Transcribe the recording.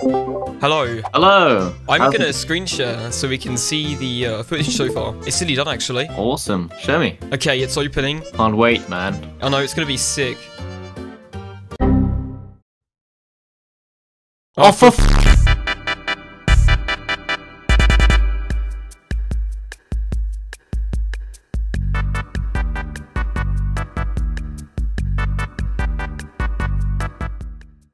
Hello. Hello. I'm How's gonna it- screen share so we can see the uh, footage so far. It's nearly done actually. Awesome. Show me. Okay, it's opening. Can't wait, man. Oh no, it's gonna be sick. Oh, for